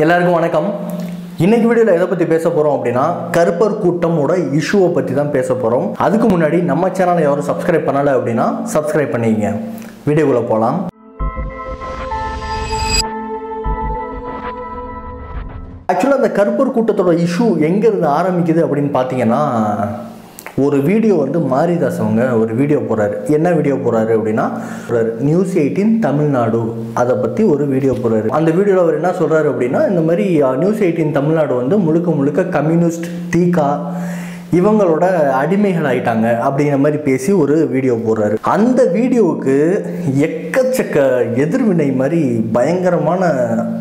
எல்லாருக்கும் வணக்கம். இன்னைக்கு வீடியோவில் எதை பற்றி பேச போகிறோம் அப்படின்னா கருப்பர் கூட்டமோட இஷ்யூவை பற்றி தான் பேச போகிறோம் அதுக்கு முன்னாடி நம்ம சேனலை யாரும் சப்ஸ்கிரைப் பண்ணலை அப்படின்னா சப்ஸ்கிரைப் பண்ணிக்கங்க. வீடியோக்குள்ளே போகலாம் ஆக்சுவலாக அந்த கருப்பர் கூட்டத்தோட இஷ்யூ எங்கேருந்து ஆரம்பிக்குது அப்படின்னு பார்த்தீங்கன்னா ஒரு வீடியோ வந்து மாரிதாஸ் அவங்க ஒரு வீடியோ போடுறாரு. என்ன வீடியோ போடுறாரு அப்படின்னா நியூஸ் எயிட்டீன் தமிழ்நாடு. அதை பற்றி ஒரு வீடியோ போடுறாரு. அந்த வீடியோவில் அவர் என்ன சொல்கிறாரு அப்படின்னா இந்த மாதிரி நியூஸ் எயிட்டீன் தமிழ்நாடு வந்து முழுக்க முழுக்க கம்யூனிஸ்ட் தீகா இவங்களோட அடிமைகள் ஆயிட்டாங்க. அப்படிங்கிற மாதிரி பேசி ஒரு வீடியோ போடுறாரு. அந்த வீடியோவுக்கு எக்கச்சக்க எதிர்வினை மாதிரி பயங்கரமான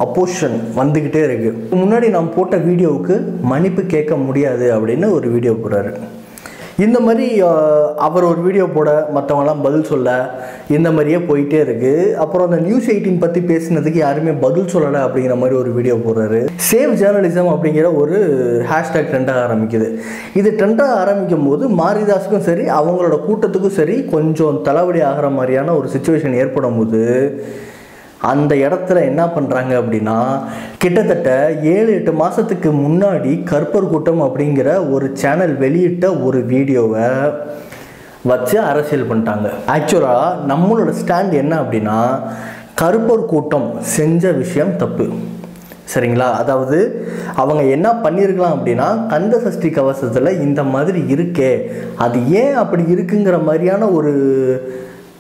அப்போஷன் வந்துக்கிட்டே இருக்கு. முன்னாடி நான் போட்ட வீடியோவுக்கு மன்னிப்பு கேட்க முடியாது அப்படின்னு ஒரு வீடியோ போடுறாரு. இந்த மாதிரி அவர் ஒரு வீடியோ போட மற்றவங்களாம் பதில் சொல்ல இந்த மாதிரியே போயிட்டே இருக்கு. அப்புறம் அந்த நியூஸ் எயிட்டீன் பற்றி பேசினதுக்கு யாருமே பதில் சொல்லலை அப்படிங்கிற மாதிரி ஒரு வீடியோ போடுறாரு. சேவ் ஜேர்னலிசம் அப்படிங்கிற ஒரு ஹேஷ்டேக் ட்ரெண்டாக ஆரம்பிக்குது. இது ட்ரெண்டாக ஆரம்பிக்கும் போது மாரிதாஸுக்கும் சரி அவங்களோட கூட்டத்துக்கும் சரி கொஞ்சம் தலைவலி ஆகிற மாதிரியான ஒரு சுச்சுவேஷன் ஏற்படும் போது அந்த இடத்துல என்ன பண்ணுறாங்க அப்படின்னா கிட்டத்தட்ட ஏழு எட்டு மாதத்துக்கு முன்னாடி கற்பர் கூட்டம் அப்படிங்கிற ஒரு சேனல் வெளியிட்ட ஒரு வீடியோவை வச்சு அரசியல் பண்ணிட்டாங்க. ஆக்சுவலாக நம்மளோட ஸ்டாண்ட் என்ன அப்படின்னா கருப்பர் கூட்டம் செஞ்ச விஷயம் தப்பு. சரிங்களா? அதாவது அவங்க என்ன பண்ணியிருக்கலாம் அப்படின்னா கந்த சஷ்டி கவசத்தில் இந்த மாதிரி இருக்கே அது ஏன் அப்படி இருக்குங்கிற மாதிரியான ஒரு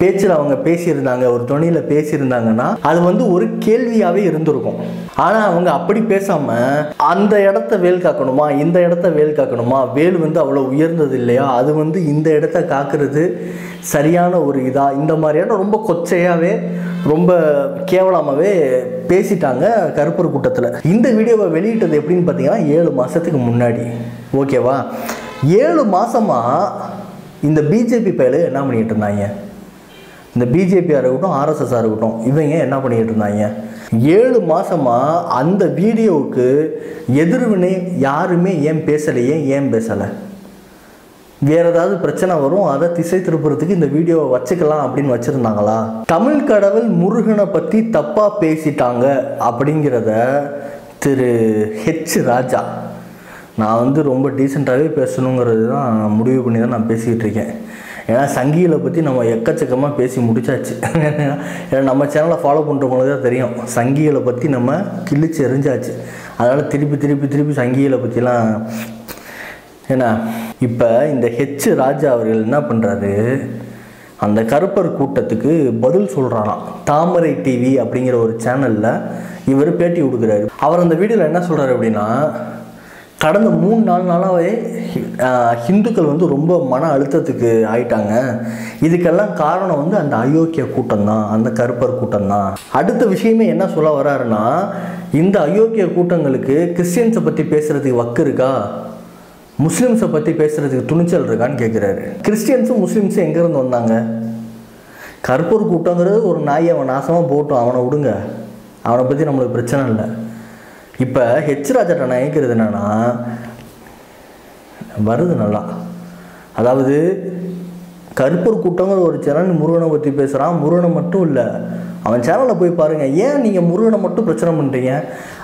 பேச்சில் அவங்க பேசியிருந்தாங்க ஒரு துணியில் பேசியிருந்தாங்கன்னா அது வந்து ஒரு கேள்வியாகவே இருந்திருக்கும். ஆனால் அவங்க அப்படி பேசாமல் அந்த இடத்த வேல் காக்கணுமா இந்த இடத்த வேல் காக்கணுமா வேல் வந்து அவ்வளோ உயர்ந்தது இல்லையா அது வந்து இந்த இடத்த காக்கிறது சரியான ஒரு இதாக இந்த மாதிரியான ரொம்ப கொச்சையாகவே ரொம்ப கேவலமாகவே பேசிட்டாங்க கருப்பர் கூட்டத்தில். இந்த வீடியோவை வெளியிட்டது எப்படின்னு பார்த்தீங்கன்னா ஏழு மாதத்துக்கு முன்னாடி. ஓகேவா? ஏழு மாதமாக இந்த பிஜேபி பயலு என்ன பண்ணிகிட்டு இருந்தாங்க? இந்த பிஜேபியாக இருக்கட்டும் ஆர்எஸ்எஸ்ஸாக இருக்கட்டும் இவங்க என்ன பண்ணிட்டு இருந்தாங்க? ஏழு மாதமாக அந்த வீடியோவுக்கு எதிர்வினை யாருமே ஏன் பேசலையே ஏன் பேசலை? வேறு ஏதாவது பிரச்சனை வரும் அதை திசை திருப்புறதுக்கு இந்த வீடியோவை வச்சுக்கலாம் அப்படின்னு வச்சுருந்தாங்களா? தமிழ் கடவுள் முருகனை பற்றி தப்பாக பேசிட்டாங்க அப்படிங்கிறத திரு ஹெச் ராஜா. நான் வந்து ரொம்ப டீசெண்டாகவே பேசணுங்கிறது தான் முடிவு பண்ணி தான் நான் பேசிக்கிட்டு இருக்கேன். ஏன்னா சங்கிகளை பற்றி நம்ம எக்கச்சக்கமாக பேசி முடிச்சாச்சு. ஏன்னா நம்ம சேனலை ஃபாலோ பண்ணுறவங்களுக்கு தான் தெரியும். சங்கிகளை பற்றி நம்ம கிழிச்சு எரிஞ்சாச்சு அதனால் திருப்பி திருப்பி திருப்பி சங்கிகளை பற்றிலாம் ஏன்னா இப்போ இந்த ஹெச் ராஜா அவர்கள் என்ன பண்ணுறாரு அந்த கருப்பர் கூட்டத்துக்கு பதில் சொல்கிறாராம் தாமரை டிவி அப்படிங்கிற ஒரு சேனலில் இவர் பேட்டி கொடுக்குறாரு அவர் அந்த வீடியோவில் என்ன சொல்கிறாரு அப்படின்னா கடந்த மூணு நாலு நாளாகவே ஹிந்துக்கள் வந்து ரொம்ப மன அழுத்தத்துக்கு ஆயிட்டாங்க. இதுக்கெல்லாம் காரணம் வந்து அந்த அயோக்கிய கூட்டம் தான் அந்த கருப்பர் கூட்டம் தான் அடுத்த விஷயமே என்ன சொல்ல வராருன்னா இந்த அயோக்கிய கூட்டங்களுக்கு கிறிஸ்டியன்ஸை பற்றி பேசுகிறதுக்கு வக்கு இருக்கா? முஸ்லீம்ஸை பற்றி பேசுகிறதுக்கு துணிச்சல் இருக்கான்னு கேட்குறாரு கிறிஸ்டியன்ஸும் முஸ்லீம்ஸும் எங்கேருந்து வந்தாங்க? கருப்பூர் கூட்டங்கிறது ஒரு நாயை அவன் நாசமாக போட்டும் அவனை விடுங்க. அவனை பற்றி நம்மளுக்கு பிரச்சனை இல்லை. இப்போ ஹெச் ராஜாட்ட நான் கேட்குறது என்னன்னா வருது நல்லா. அதாவது கருப்பூர் கூட்டங்கிற ஒரு சேனல் முருகனை பற்றி பேசுகிறான் முருகனை மட்டும் இல்லை அவன் சேனலில் போய் பாருங்கள் ஏன் நீங்கள் முருகனை மட்டும் பிரச்சனை பண்ணுறீங்க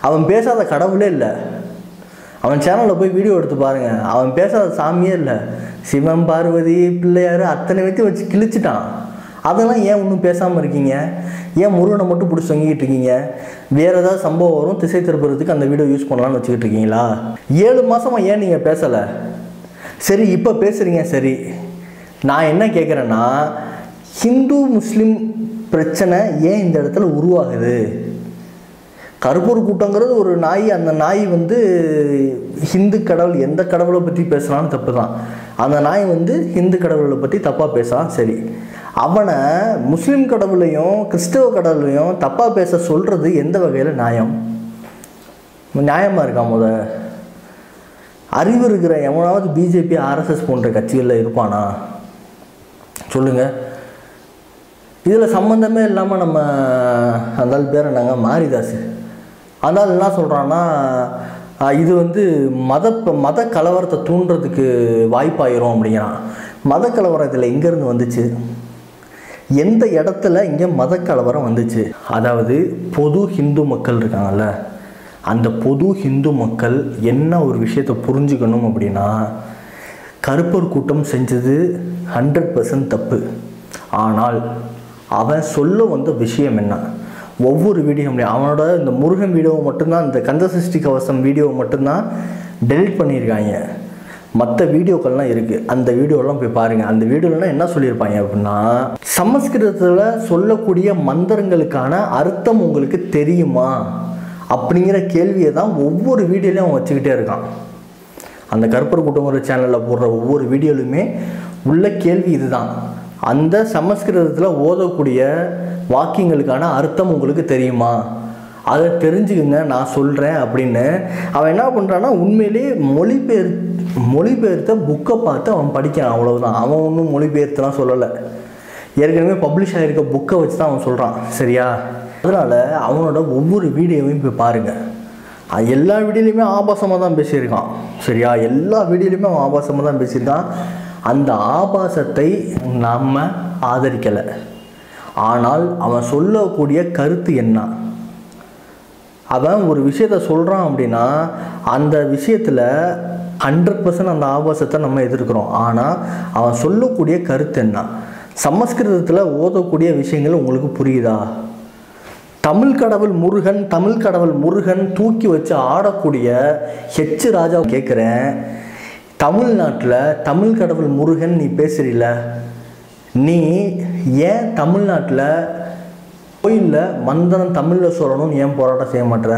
அவன் பேசாத கடவுளே இல்லை. அவன் சேனலில் போய் வீடியோ எடுத்து பாருங்கள் அவன் பேசாத சாமியே இல்லை. சிவன் பார்வதி பிள்ளையார் அத்தனை வச்சு வச்சு கிழிச்சிட்டான். அதெல்லாம் ஏன் ஒன்றும் பேசாமல் இருக்கீங்க? ஏன் முருகனை மட்டும் பிடிச்சி தொங்கிக்கிட்டு இருக்கீங்க? வேறு ஏதாவது சம்பவம் வரும் திசை திருப்புறதுக்கு அந்த வீடியோ யூஸ் பண்ணலாம்னு வச்சுக்கிட்டு இருக்கீங்களா? ஏழு மாதமாக ஏன் நீங்கள் பேசலை? சரி இப்போ பேசுகிறீங்க சரி. நான் என்ன கேட்குறேன்னா ஹிந்து முஸ்லீம் பிரச்சனை ஏன் இந்த இடத்துல உருவாகுது? கருப்பூர் கூட்டங்கிறது ஒரு நாய் அந்த நாய் வந்து ஹிந்து கடவுள் எந்த கடவுளை பற்றி பேசுகிறான்னு தப்பு தான் அந்த நாய் வந்து ஹிந்து கடவுளை பற்றி தப்பாக பேசுகிறான் சரி. அவனை முஸ்லீம் கடவுளையும் கிறிஸ்தவ கடவுளையும் தப்பாக பேச சொல்கிறது எந்த வகையில் நியாயம்? நியாயமாக இருக்கா முத? அறிவு இருக்கிற எவனாவது பிஜேபி ஆர்எஸ்எஸ் போன்ற கட்சிகளில் இருப்பானா? சொல்லுங்கள் இதில் சம்மந்தமே இல்லாமல் நம்ம அந்த பேர் என்னங்க? மாரிதாஸ் அந்த என்ன சொல்கிறான்னா இது வந்து மத மத கலவரத்தை தூண்டுறதுக்கு வாய்ப்பாயிரும் அப்படிங்கிறான். மத கலவரம் இதில் எங்கேருந்து வந்துச்சு? எந்த இடத்துல இங்கே மத கலவரம் வந்துச்சு? அதாவது பொது ஹிந்து மக்கள் இருக்காங்கல்ல அந்த பொது ஹிந்து மக்கள் என்ன ஒரு விஷயத்தை புரிஞ்சுக்கணும் அப்படின்னா கருப்பர் கூட்டம் செஞ்சது ஹண்ட்ரட் பர்சன்ட் தப்பு. ஆனால் அவன் சொல்ல வந்த விஷயம் என்ன? ஒவ்வொரு வீடியோ அவனோட இந்த முருகன் வீடியோவை மட்டும்தான் இந்த கந்தசஷ்டி கவசம் வீடியோவை மட்டும்தான் டெலிட் பண்ணியிருக்காங்க. மற்ற வீடியோக்கள்லாம் இருக்குது அந்த வீடியோலாம் போய் பாருங்கள் அந்த வீடியோலாம் என்ன சொல்லியிருப்பாங்க அப்படின்னா சமஸ்கிருதத்தில் சொல்லக்கூடிய மந்திரங்களுக்கான அர்த்தம் உங்களுக்கு தெரியுமா? அப்படிங்கிற கேள்வியை தான் ஒவ்வொரு வீடியோலையும் அவன் வச்சுக்கிட்டே இருக்கான். அந்த கருப்பர் குட்டமுறை சேனலில் போடுற ஒவ்வொரு வீடியோலையுமே உள்ள கேள்வி இதுதான். அந்த சமஸ்கிருதத்தில் ஓதக்கூடிய வாக்கியங்களுக்கான அர்த்தம் உங்களுக்கு தெரியுமா? அதை தெரிஞ்சுக்குங்க நான் சொல்கிறேன் அப்படின்னு. அவன் என்ன பண்ணுறான்னா உண்மையிலேயே மொழிபெயர் மொழிபெயர்த்த புக்கை பார்த்து அவன் படிக்கிறான் அவ்வளோதான் அவன் ஒன்றும் மொழிபெயர்த்துலாம் சொல்லலை. ஏற்கனவே பப்ளிஷ் ஆகிருக்க புக்கை வச்சு தான் அவன் சொல்கிறான் சரியா? அதனால் அவனோட ஒவ்வொரு வீடியோவையும் போய் பாருங்கள் எல்லா வீடியோலையுமே ஆபாசமாக தான் பேசியிருக்கான் சரியா? எல்லா வீடியோலையுமே அவன் ஆபாசமாக தான் பேசியிருக்கான். அந்த ஆபாசத்தை நம்ம ஆதரிக்கலை. ஆனால் அவன் சொல்லக்கூடிய கருத்து என்ன? அவன் ஒரு விஷயத்த சொல்கிறான் அப்படின்னா அந்த விஷயத்தில் ஹண்ட்ரட் பர்சன்ட் அந்த ஆபாசத்தை நம்ம எதிர்க்கிறோம். ஆனால் அவன் சொல்லக்கூடிய கருத்து என்ன? சமஸ்கிருதத்தில் ஓதக்கூடிய விஷயங்கள் உங்களுக்கு புரியுதா? தமிழ் கடவுள் முருகன் தமிழ் கடவுள் முருகன் தூக்கி வச்சு ஆடக்கூடிய ஹெச் ராஜா கேட்குறேன். தமிழ்நாட்டில் தமிழ் கடவுள் முருகன் நீ பேசுறீல நீ ஏன் தமிழ்நாட்டில் கோயிலில் மந்திரம் தமிழில் சொல்லணும்னு ஏன் போராட்டம் செய்ய மாட்டுற?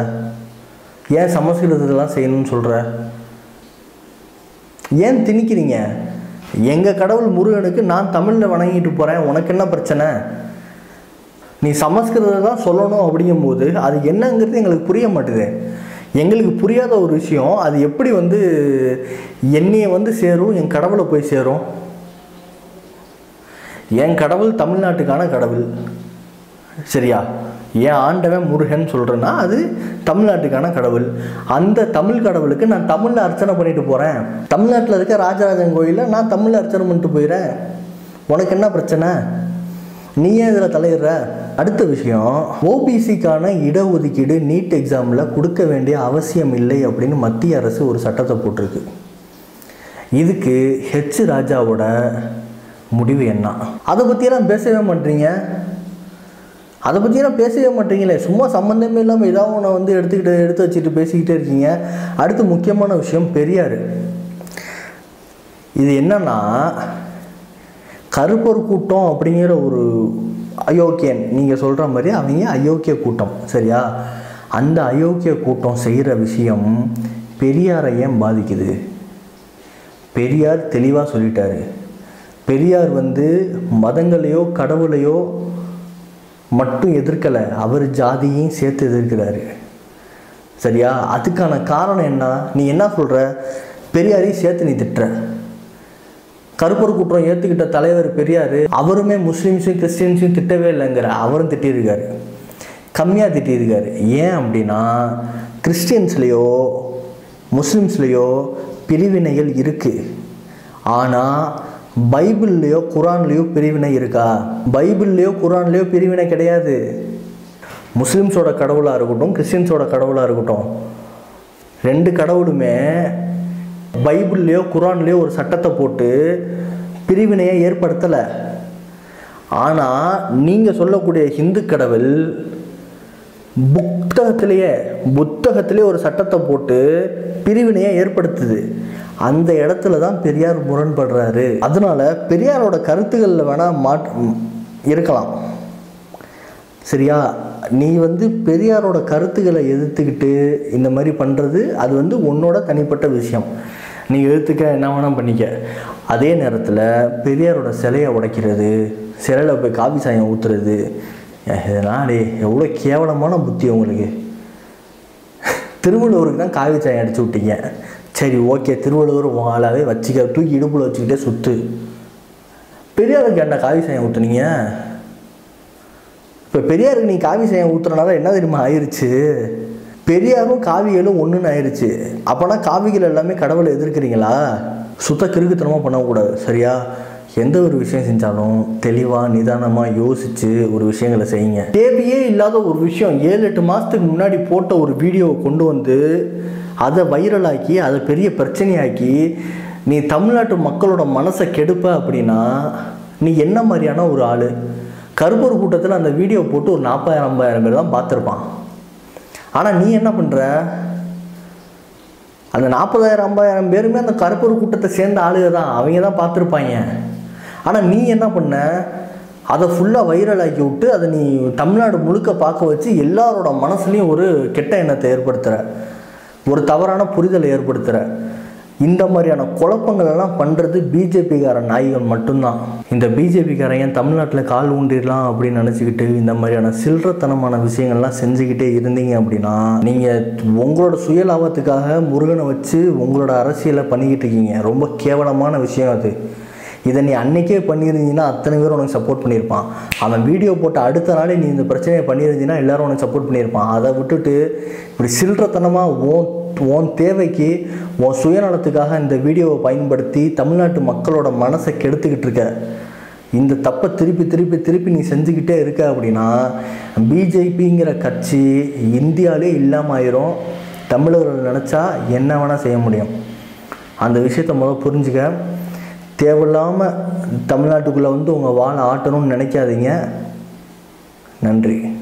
ஏன் சமஸ்கிருதத்தெல்லாம் செய்யணும்னு சொல்கிற ஏன் திணிக்கிறீங்க? எங்கள் கடவுள் முருகனுக்கு நான் தமிழில் வணங்கிட்டு போகிறேன் உனக்கு என்ன பிரச்சனை? நீ சமஸ்கிருதம் தான் சொல்லணும் அப்படிங்கும்போது அது என்னங்கிறது எங்களுக்கு புரிய மாட்டுது. எங்களுக்கு புரியாத ஒரு விஷயம் அது எப்படி வந்து என்னையை வந்து சேரும் என் கடவுளை போய் சேரும்? என் கடவுள் தமிழ்நாட்டுக்கான கடவுள். சரியா? ஏன் ஆண்டவன் முருகன் சொல்கிறேன்னா அது தமிழ்நாட்டுக்கான கடவுள். அந்த தமிழ் கடவுளுக்கு நான் தமிழில் அர்ச்சனை பண்ணிட்டு போகிறேன் தமிழ்நாட்டில் இருக்க ராஜராஜன் கோயிலில் நான் தமிழில் அர்ச்சனை பண்ணிட்டு போயிடுறேன் உனக்கு என்ன பிரச்சனை? நீ ஏன் இதில் தலையிடுற? அடுத்த விஷயம் ஓபிசிக்கான இடஒதுக்கீடு நீட் எக்ஸாமில் கொடுக்க வேண்டிய அவசியம் இல்லை அப்படின்னு மத்திய அரசு ஒரு சட்டத்தை போட்டிருக்கு. இதுக்கு ஹெச் ராஜாவோட முடிவு என்ன? அதை பற்றியெல்லாம் பேசவே மாட்டீங்க. அதை பற்றியெல்லாம் பேசவே மாட்டீங்களே. சும்மா சம்மந்தமே இல்லாமல் ஏதாவது ஒன்று வந்து எடுத்துக்கிட்டு எடுத்து வச்சுட்டு பேசிக்கிட்டே இருக்கீங்க. அடுத்து முக்கியமான விஷயம் பெரியார். இது என்னன்னா கருப்பர் கூட்டம் அப்படிங்கிற ஒரு அயோக்கியன். நீங்கள் சொல்கிற மாதிரி அவங்க அயோக்கிய கூட்டம் சரியா? அந்த அயோக்கிய கூட்டம் செய்கிற விஷயம் பெரியாரை ஏன் பாதிக்குது? பெரியார் தெளிவாக சொல்லிட்டாரு. பெரியார் வந்து மதங்களையோ கடவுளையோ மட்டும் எதிர்க்கலை. அவர் ஜாதியையும் சேர்த்து எதிர்க்கிறாரு. சரியா? அதுக்கான காரணம் என்ன? நீ என்ன சொல்கிற பெரியாரையும் சேர்த்து நீ திட்டுற. கருப்பர் குற்றம் ஏற்றுக்கிட்ட தலைவர் பெரியார் அவருமே முஸ்லீம்ஸையும் கிறிஸ்டின்ஸையும் திட்டவே இல்லைங்கிற அவரும் திட்டியிருக்காரு. கம்மியாக திட்டியிருக்காரு. ஏன் அப்படின்னா கிறிஸ்டியன்ஸ்லேயோ முஸ்லீம்ஸ்லேயோ பிரிவினைகள் இருக்குது ஆனால் பைபிள்லேயோ குரான்லேயோ பிரிவினை இருக்கா? பைபிள்லேயோ குரான்லேயோ பிரிவினை கிடையாது. முஸ்லீம்ஸோட கடவுளாக இருக்கட்டும் கிறிஸ்டின்ஸோட கடவுளாக இருக்கட்டும் ரெண்டு கடவுளுமே பைபிள்லேயோ குரான்லேயோ ஒரு சட்டத்தை போட்டு பிரிவினையை ஏற்படுத்தலை. ஆனால் நீங்கள் சொல்லக்கூடிய ஹிந்து கடவுள் புத்தகத்திலேயே புத்தகத்திலே ஒரு சட்டத்தை போட்டு பிரிவினையை ஏற்படுத்துது. அந்த இடத்துல தான் பெரியார் முரண்படுறாரு. அதனால பெரியாரோட கருத்துக்களில் வேணால் மாட் இருக்கலாம். சரியா? நீ வந்து பெரியாரோட கருத்துக்களை எதிர்த்துக்கிட்டு இந்த மாதிரி பண்ணுறது அது வந்து உன்னோட தனிப்பட்ட விஷயம். நீ எதிர்த்துக்க என்ன வேணால் பண்ணிக்க. அதே நேரத்தில் பெரியாரோட சிலையை உடைக்கிறது சிலையில் போய் காபி சாயம் ஊற்றுறது இதெல்லாம் எவ்வளோ கேவலமான புத்தி உங்களுக்கு. திருவள்ளுவருக்கு தான் காவி சாயம் அடிச்சு விட்டீங்க. சரி ஓகே திருவள்ளுவர் வாழாவே வச்சுக்க தூக்கி இடுப்பில் வச்சுக்கிட்டே சுற்று பெரியாருக்கு என்ன காவி சாயம் ஊற்றுனீங்க இப்போ பெரியாருக்கு நீ காவி சாயம் ஊற்றுறனால என்ன தெரியுமா ஆயிடுச்சு பெரியாரும் காவிகளும் ஒன்றுன்னு ஆயிடுச்சு அப்போனா காவிகள் எல்லாமே கடவுளை எதிர்க்கிறீங்களா? சுத்த கிறுக்குத்தனமாக பண்ணக்கூடாது சரியா? எந்த ஒரு விஷயம் செஞ்சாலும் தெளிவாக நிதானமாக யோசித்து ஒரு விஷயங்களை செய்யுங்க. தேவையே இல்லாத ஒரு விஷயம் ஏழு எட்டு மாதத்துக்கு முன்னாடி போட்ட ஒரு வீடியோவை கொண்டு வந்து அதை வைரலாக்கி அதை பெரிய பிரச்சனையாக்கி நீ தமிழ்நாட்டு மக்களோட மனசை கெடுப்ப அப்படின்னா நீ என்ன மாதிரியான ஒரு ஆள்? கருப்பூர் கூட்டத்தில் அந்த வீடியோ போட்டு ஒரு நாற்பதாயிரம் ஐம்பதாயிரம் பேர் தான் பார்த்துருப்பான். ஆனால் நீ என்ன பண்ணுற அந்த நாற்பதாயிரம் ஐம்பதாயிரம் பேருமே அந்த கருப்பூர் கூட்டத்தை சேர்ந்த ஆளுங்க தான். அவங்க தான் பார்த்துருப்பாங்க. ஆனால் நீ என்ன பண்ண? அதை ஃபுல்லாக வைரலாக்கி விட்டு அதை நீ தமிழ்நாடு முழுக்க பார்க்க வச்சு எல்லாரோட மனசுலேயும் ஒரு கெட்ட எண்ணத்தை ஏற்படுத்துகிற ஒரு தவறான புரிதலை ஏற்படுத்துகிற இந்த மாதிரியான குழப்பங்கள் எல்லாம் பண்ணுறது பிஜேபிக்கார நாய்கள் மட்டும்தான். இந்த பிஜேபிக்காரங்க தமிழ்நாட்டில் கால் ஊண்டிடலாம் அப்படின்னு நினச்சிக்கிட்டு இந்த மாதிரியான சில்லறத்தனமான விஷயங்கள்லாம் செஞ்சுக்கிட்டே இருந்தீங்க அப்படின்னா நீங்கள் உங்களோட சுயலாபத்துக்காக முருகனை வச்சு உங்களோட அரசியலை பண்ணிக்கிட்டு இருக்கீங்க. ரொம்ப கேவலமான விஷயம் அது. இதை நீ அன்னைக்கே பண்ணியிருந்தீங்கன்னா அத்தனை பேர் உனக்கு சப்போர்ட் பண்ணியிருப்பான். அவன் வீடியோ போட்ட அடுத்த நாளே நீ இந்த பிரச்சனையை பண்ணியிருந்தீங்கன்னா எல்லாரும் உனக்கு சப்போர்ட் பண்ணியிருப்பான். அதை விட்டுட்டு இப்படி சில்லறத்தனமாக ஓ உன் தேவைக்கு உன் சுயநலத்துக்காக இந்த வீடியோவை பயன்படுத்தி தமிழ்நாட்டு மக்களோட மனசை கெடுத்துக்கிட்டு இருக்க. இந்த தப்பை திருப்பி திருப்பி திருப்பி நீ செஞ்சுக்கிட்டே இருக்க அப்படின்னா பிஜேபிங்கிற கட்சி இந்தியாவிலே இல்லாமல் ஆயிரும். தமிழர்கள் நினச்சா என்ன வேணால் செய்ய முடியும். அந்த விஷயத்த முதல் புரிஞ்சுக்க. தேவையில்லாமல் தமிழ்நாட்டுக்குள்ளே வந்து உங்கள் வாழை ஆட்டணும்னு நினைக்காதீங்க. நன்றி.